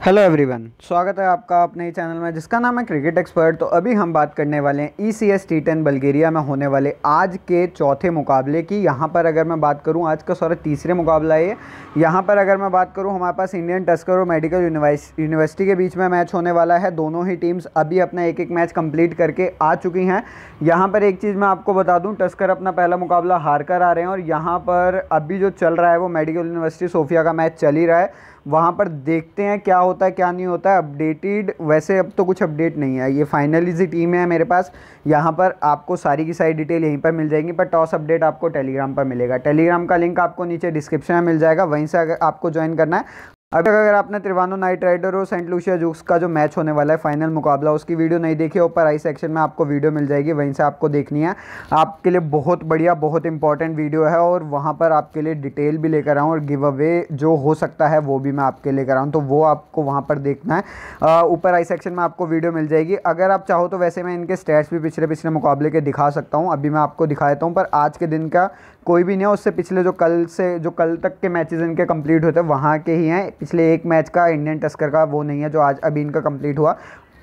Hello everyone स्वागत है आपका अपने ही चैनल में, जिसका नाम है क्रिकेट एक्सपर्ट तो अभी हम बात करने वाले हैं E C S T ten Bulgaria में होने वाले आज के चौथे मुकाबले की। यहाँ पर अगर मैं बात करूँ, आज का सॉरी तीसरे मुकाबला है यहाँ पर अगर मैं बात करूँ, हमारे पास इंडियन टस्कर और मेडिकल यूनिवर्सिटी के बीच में मैच होने वाला है। दोनों ही टीम्स अभी अपना एक एक मैच कंप्लीट करके आ चुकी हैं। यहाँ पर एक चीज़ मैं आपको बता दूँ टस्कर अपना पहला मुकाबला हार कर आ रहे हैं और यहाँ पर अभी जो चल रहा है वो मेडिकल यूनिवर्सिटी सोफिया का मैच चल ही रहा है। वहाँ पर देखते हैं क्या होता है, क्या नहीं होता है। अपडेटेड वैसे अब तो कुछ अपडेट नहीं है। ये फाइनली जी टीम है मेरे पास। यहाँ पर आपको सारी की सारी डिटेल यहीं पर मिल जाएँगी, पर टॉस अपडेट आपको टेलीग्राम पर मिलेगा। टेलीग्राम का लिंक आपको नीचे डिस्क्रिप्शन में मिल जाएगा। वहीं से अगर आपको ज्वाइन करना है अब अगर आपने त्रिवानो नाइट राइडर और सेंट लूसिया जूक्स का जो मैच होने वाला है, फाइनल मुकाबला, उसकी वीडियो नहीं देखी, ऊपर आई सेक्शन में आपको वीडियो मिल जाएगी, वहीं से आपको देखनी है। आपके लिए बहुत बढ़िया, बहुत इंपॉर्टेंट वीडियो है और वहाँ पर आपके लिए डिटेल भी लेकर आऊँ और गिव अवे जो हो सकता है, वो भी मैं आपके लेकर आऊँ तो वो आपको वहाँ पर देखना है। ऊपर आई सेक्शन में आपको वीडियो मिल जाएगी। अगर आप चाहो तो वैसे मैं इनके स्टैट्स भी पिछले पिछले मुकाबले के दिखा सकता हूँ, अभी मैं आपको दिखा देता हूँ, पर आज के दिन का कोई भी नहीं है, उससे पिछले जो कल से, जो कल तक के मैचेस इनके कंप्लीट होते हैं, वहाँ के ही हैं। पिछले एक मैच का इंडियन टस्कर का वो नहीं है, जो आज अभी इनका कंप्लीट हुआ।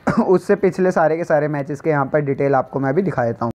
उससे पिछले सारे के सारे मैचेस के यहाँ पर डिटेल आपको मैं अभी दिखा देता हूँ।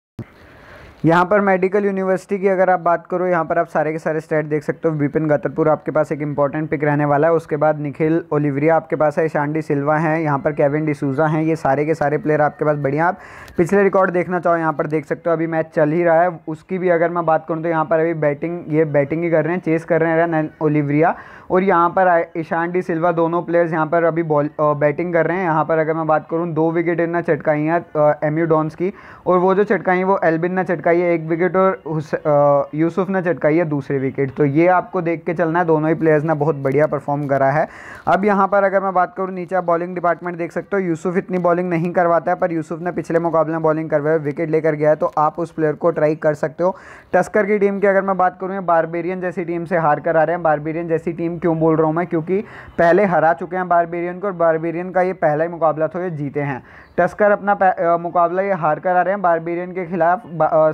यहाँ पर मेडिकल यूनिवर्सिटी की अगर आप बात करो, यहाँ पर आप सारे के सारे स्टेट देख सकते हो। विपिन गतरपुर आपके पास एक इंपॉर्टेंट पिक रहने वाला है। उसके बाद निखिल ओलिवरिया आपके पास है, शांडी सिल्वा है, यहाँ पर केविन डिसूजा हैं। ये सारे के सारे प्लेयर आपके पास बढ़िया आप पिछले रिकॉर्ड देखना चाहो, यहाँ पर देख सकते हो। अभी मैच चल ही रहा है। उसकी भी अगर मैं बात करूँ तो यहाँ पर अभी बैटिंग ये बैटिंग ही कर रहे हैं चेस कर रहे हैं ओलिवरिया और यहाँ पर ईशान डी सिल्वा दोनों प्लेयर्स यहाँ पर अभी बॉल बैटिंग कर रहे हैं। यहाँ पर अगर मैं बात करूँ, दो विकेट इन्हें चटकाई हैं यू डॉन्स की। और वो जो चटकाई वो एल्बिन ने चटकाई है एक विकेट और यूसुफ ने चटकाई है दूसरी विकेट तो ये आपको देख के चलना है, दोनों ही प्लेयर्स ने बहुत बढ़िया परफॉर्म करा है। अब यहाँ पर अगर मैं बात करूँ, नीचे बॉलिंग डिपार्टमेंट देख सकते हो, यूसुफ इतनी बॉलिंग नहीं करवाता है, पर यूसुफ ने पिछले मुकाबले में बॉलिंग करवाया विकेट लेकर गया है तो आप उस प्लेयर को ट्राई कर सकते हो। टस्कर की टीम की अगर मैं बात करूँ बारबेरियन जैसी टीम से हार कर आ रहे हैं। बारबेरियन जैसी टीम क्यों बोल रहा हूँ मैं? क्योंकि पहले हरा चुके हैं बारबेरियन को, और बारबेरियन का ये पहला ही मुकाबला था ये जीते हैं। टस्कर अपना मुकाबला ये हार कर आ रहे हैं बारबेरियन के खिलाफ।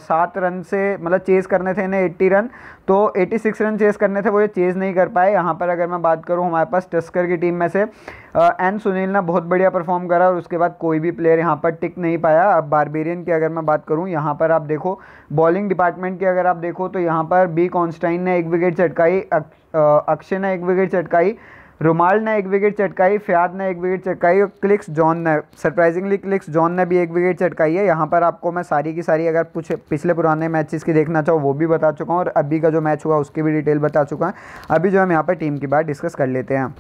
सात रन से मतलब चेज़ करने थे इन्हें एट्टी रन तो 86 रन चेज़ करने थे, वो ये चेज़ नहीं कर पाए। यहाँ पर अगर मैं बात करूँ हमारे पास टस्कर की टीम में से एन सुनील ने बहुत बढ़िया परफॉर्म करा और उसके बाद कोई भी प्लेयर यहाँ पर टिक नहीं पाया। अब बारबेरियन की अगर मैं बात करूँ, यहाँ पर आप देखो, बॉलिंग डिपार्टमेंट की अगर आप देखो तो यहाँ पर बी कॉन्स्टाइन ने एक विकेट चटकाई अक्षय ने एक विकेट चटकाई रुमाल ने एक विकेट चटकाई, फयाद ने एक विकेट चटकाई और क्लिक्स जॉन ने, सरप्राइजिंगली क्लिक्स जॉन ने भी एक विकेट चटकाई है। यहाँ पर आपको मैं सारी की सारी अगर कुछ पिछले पुराने मैचेस की देखना चाहो, वो भी बता चुका हूँ और अभी का जो मैच हुआ, उसकी भी डिटेल बता चुका है। अभी जो हम यहाँ पर टीम की बात डिस्कस कर लेते हैं।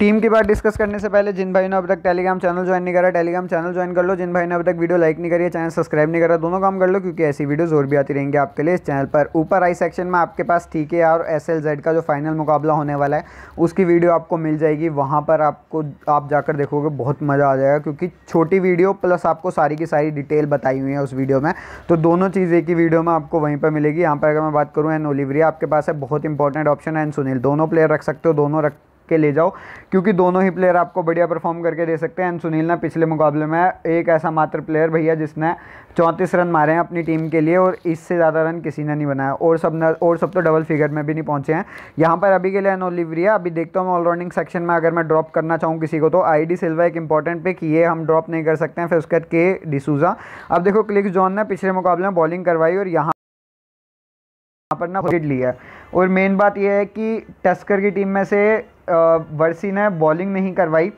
टीम की बात डिस्कस करने से पहले, जिन भाई ने अब तक टेलीग्राम चैनल ज्वाइन नहीं करा टेलीग्राम चैनल ज्वाइन कर लो। जिन भाई ने अब तक वीडियो लाइक नहीं करी चैनल सब्सक्राइब नहीं करा, दोनों काम कर लो, क्योंकि ऐसी वीडियोस और भी आती रहेंगी आपके लिए इस चैनल पर। ऊपर आई सेक्शन में आपके पास ठीक है और एस एल जेड का जो फाइनल मुकाबला होने वाला है, उसकी वीडियो आपको मिल जाएगी। वहाँ पर आपको, आप जाकर देखोगे, बहुत मज़ा आ जाएगा, क्योंकि छोटी वीडियो प्लस आपको सारी की सारी डिटेल बताई हुई है उस वीडियो में। तो दोनों चीज़ एक ही वीडियो में आपको वहीं पर मिलेगी। यहाँ पर अगर मैं बात करूँ एन ओलिवरिया आपके पास है, बहुत इंपॉर्टेंट ऑप्शन है एन सुनील दोनों प्लेयर रख सकते हो, दोनों रख के ले जाओ, क्योंकि दोनों ही प्लेयर आपको बढ़िया परफॉर्म करके दे सकते हैं। एंड सुनील ने पिछले मुकाबले में एक ऐसा मात्र प्लेयर भैया जिसने चौंतीस रन मारे हैं अपनी टीम के लिए और इससे ज़्यादा रन किसी ने नहीं बनाया। और सब न, और सब तो डबल फिगर में भी नहीं पहुँचे हैं। यहाँ पर अभी के लिए नो लिवरिया अभी देखता हूँ ऑलराउंडिंग सेक्शन में अगर मैं ड्रॉप करना चाहूँ किसी को तो आई डी सिल्वा एक इंपॉर्टेंट पिक ये हम ड्रॉप नहीं कर सकते हैं। फिर उसके बाद के डिसूजा। अब देखो क्लिक्स जॉन ने पिछले मुकाबले में बॉलिंग करवाई और यहाँ यहाँ पर ना लिया और मेन बात यह है कि टस्कर की टीम में से वर्सी ने बॉलिंग नहीं करवाई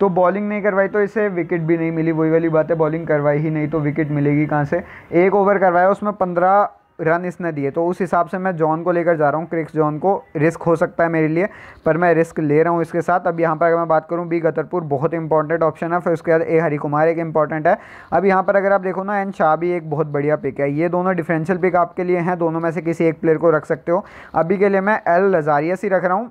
तो बॉलिंग नहीं करवाई तो इसे विकेट भी नहीं मिली। वही वाली बात है, बॉलिंग करवाई ही नहीं तो विकेट मिलेगी कहाँ से? एक ओवर करवाया, उसमें पंद्रह रन इसने दिए। तो उस हिसाब से मैं जॉन को लेकर जा रहा हूँ। क्रिक्स जॉन को रिस्क हो सकता है मेरे लिए, पर मैं रिस्क ले रहा हूँ इसके साथ। अब यहाँ पर अगर मैं बात करूँ, बी गतरपुर बहुत इंपॉर्टेंट ऑप्शन है, फिर उसके बाद ए हरी कुमार एक इंपॉर्टेंट है। अब यहाँ पर अगर आप देखो ना, एन शाह भी एक बहुत बढ़िया पिक है। ये दोनों डिफरेंशियल पिक आपके लिए हैं, दोनों में से किसी एक प्लेयर को रख सकते हो। अभी के लिए मैं एल लजारियस ही रख रहा हूँ।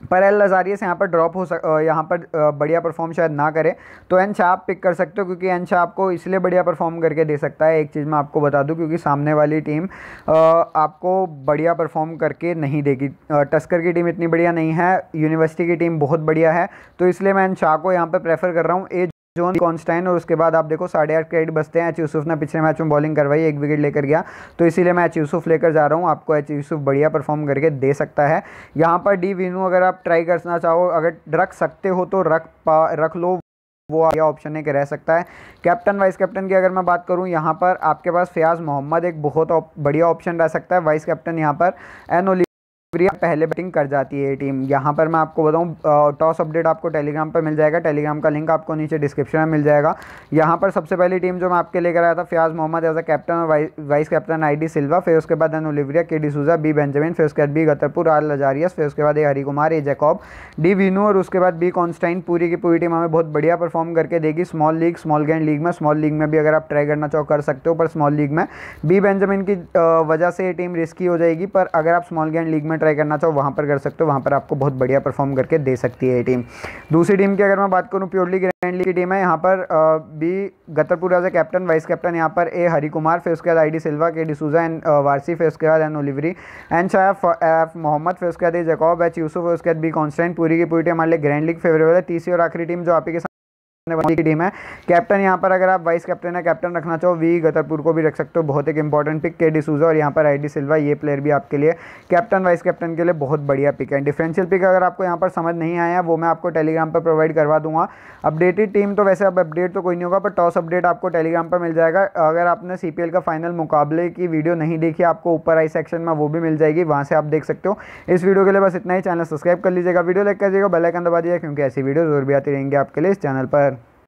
पर एल लजारियस यहाँ पर ड्रॉप हो सक यहाँ पर बढ़िया परफॉर्म शायद ना करे तो एन शाह आप पिक कर सकते हो, क्योंकि एन शाह आपको इसलिए बढ़िया परफॉर्म करके दे सकता है। एक चीज़ मैं आपको बता दूँ, क्योंकि सामने वाली टीम आपको बढ़िया परफॉर्म करके नहीं देगी। टस्कर की टीम इतनी बढ़िया नहीं है यूनिवर्सिटी की टीम बहुत बढ़िया है तो इसलिए मैं एन शाह को यहाँ पर प्रेफर कर रहा हूँ। ए जोन कॉन्स्टाइन और उसके बाद आप देखो साढ़े आठ क्रेडिट बचते हैं। एच यूसुफ ने पिछले मैच में बॉलिंग करवाई, एक विकेट लेकर गया। तो इसीलिए मैं एच यूसुफ लेकर जा रहा हूँ। आपको एच यूसुफ बढ़िया परफॉर्म करके दे सकता है। यहाँ पर डी विनू अगर आप ट्राई करना चाहो, अगर रख सकते हो तो रख पा, रख लो। वो आगे ऑप्शन है कि रह सकता है। कैप्टन वाइस कैप्टन की अगर मैं बात करूँ, यहाँ पर आपके पास फयाज मोहम्मद एक बहुत बढ़िया ऑप्शन रह सकता है। वाइस कैप्टन यहाँ पर, एन ओली पहले बैटिंग कर जाती है टीम। यहाँ पर मैं आपको बताऊँ टॉस अपडेट आपको टेलीग्राम पर मिल जाएगा। टेलीग्राम का लिंक आपको नीचे डिस्क्रिप्शन में मिल जाएगा। यहाँ पर सबसे पहली टीम जो मैं आपके लेकर आया था, Fayaz Mohammad as a captain और vice captain I D Silva, फिर उसके बाद एन ओलिवरिया के डी सूजा, बी बेंजामिन, फिर उसके बाद बी गतरपुर, आर लजारियस, फिर उसके बाद A Hari Kumar A Jacob, D Vinu और उसके बाद बी कॉन्स्टाइन। पूरी की पूरी टीम हमें बहुत बढ़िया परफॉर्म करके देगी। Small league small grand league में स्मॉल लीग में भी अगर आप ट्राई करना चाहो, कर सकते हो, पर स्मॉल लीग में। बी बेंजामिन की वजह से ये टीम रिस्की हो जाएगी, पर अगर आप स्मॉल गैंड लीग में ट्राई करना चाहो, वहाँ पर कर सकते हो, वहाँ पर आपको बहुत बढ़िया परफॉर्म करके दे सकती है ये टीम दूसरी टीम की अगर मैं बात करूँ प्योरली ग्रैंड लीग की टीम है, यहाँ पर B गतरपुर as a captain vice captain यहाँ पर ए हरी कुमार फिर उसके बाद आई डी सिल्वा के डिसूजा एंड वारसी फिर उसके बाद N olivary and Shaif F Mohammad फिर उसके बाद ए जैकॉब एच यूसुफ उसके बाद बी कॉन्स्टेंट पूरी की पूरी टीम हमारे लिए ग्रैंड लीग फेवरेबल है। तीसरी और आखिरी टीम जो आपके टीम है। कैप्टन यहाँ पर अगर आप वाइस कैप्टन है कैप्टन रखना चाहो, वी गतरपुर को भी रख सकते हो। बहुत एक इंपॉर्टेंट पिक के डी सूजा और यहाँ पर आई डी सिल्वा ये प्लेयर भी आपके लिए कैप्टन वाइस कैप्टन के लिए बहुत बढ़िया पिक है। डिफरेंशियल पिक अगर आपको यहाँ पर समझ नहीं आया वो मैं आपको टेलीग्राम पर प्रोवाइड करवा दूँगा। अपडेटेड टीम तो वैसे अब अपडेट तो कोई नहीं होगा, पर टॉस अपडेट आपको टेलीग्राम पर मिल जाएगा। अगर आपने सी का फाइनल मुकाबले की वीडियो नहीं देखी, आपको ऊपर आई सेक्शन में वो भी मिल जाएगी, वहाँ से आप देख सकते हो। इस वीडियो के लिए बस इतना ही। चैनल सब्सक्राइब कर लीजिएगा वीडियो लाइक कर दीजिएगा बेलाइकन दबा दीजिएगा, क्योंकि ऐसी वीडियो ज़रूर भी आती रहेंगी आपके लिए इस चैनल पर।